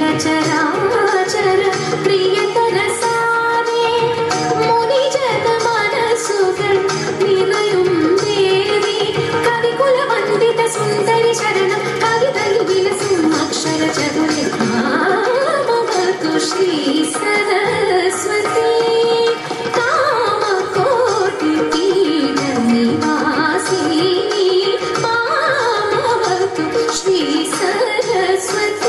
माचर प्रियतरसा मुनिजयमानसु निरं देवे कविकुलवन्द सुलि चरण कवितलि श्री सरस्वती। का को मासि श्री सरस्वती।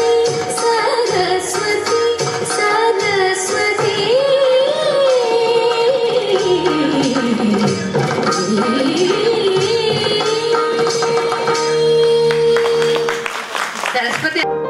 That's.